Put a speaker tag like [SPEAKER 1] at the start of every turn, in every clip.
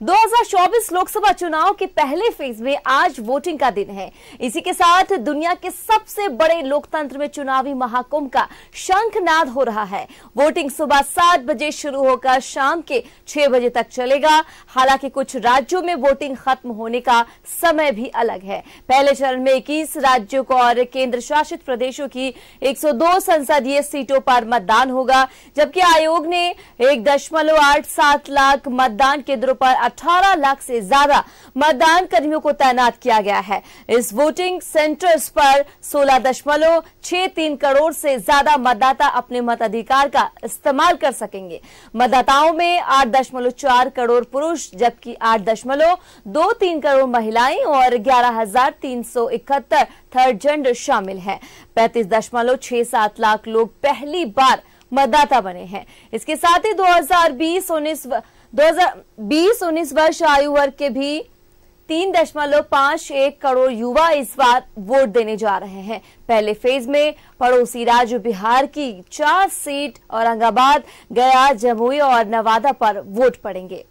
[SPEAKER 1] 2024 लोकसभा चुनाव के पहले फ़ेज़ में आज वोटिंग का दिन है। इसी के साथ दुनिया के सबसे बड़े लोकतंत्र में चुनावी महाकुंभ का शंखनाद हो रहा है। वोटिंग सुबह सात बजे शुरू होकर शाम के छह बजे तक चलेगा। हालाँकि कुछ राज्यों में वोटिंग खत्म होने का समय भी अलग है। पहले चरण में इक्कीस राज्यों को और केंद्र शासित प्रदेशों की 102 संसदीय सीटों पर मतदान होगा, जबकि आयोग ने एक दशमलव आठ सात लाख मतदान केंद्रों पर 18 लाख से ज़्यादा मतदान कर्मियों को तैनात किया गया है। इस वोटिंग सेंटर्स पर सोलह दशमलव छह तीन करोड़ से ज़्यादा मतदाता अपने मताधिकार का इस्तेमाल कर सकेंगे। मतदाताओं में आठ दशमलव चार करोड़ पुरुष, जबकि आठ दशमलव दो तीन करोड़ महिलाएँ और ग्यारह हज़ार तीन सौ इकहत्तर थर्ड जेंडर शामिल हैं। पैंतीस दशमलव छह सात लाख लोग पहली बार मतदाता बने हैं। इसके साथ ही 2020 उन्नीस 2020 उन्नीस वर्ष आयु वर्ग के भी तीन दशमलव पाँच एक करोड़ युवा इस बार वोट देने जा रहे हैं। पहले फ़ेज़ में पड़ोसी राज्य बिहार की चार सीट, औरंगाबाद, गया, जमुई और नवादा पर वोट पड़ेंगे।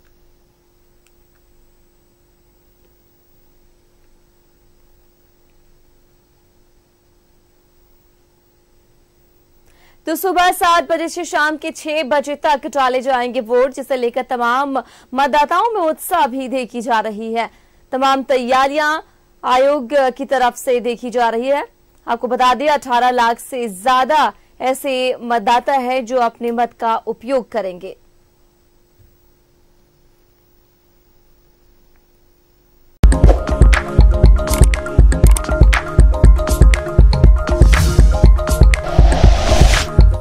[SPEAKER 1] तो सुबह सात बजे से शाम के छह बजे तक डाले जाएँगे वोट, जिसे लेकर तमाम मतदाताओं में उत्साह भी देखी जा रही है। तमाम तैयारियाँ आयोग की तरफ़ से देखी जा रही है। आपको बता दें 18 लाख से ज़्यादा ऐसे मतदाता है जो अपने मत का उपयोग करेंगे।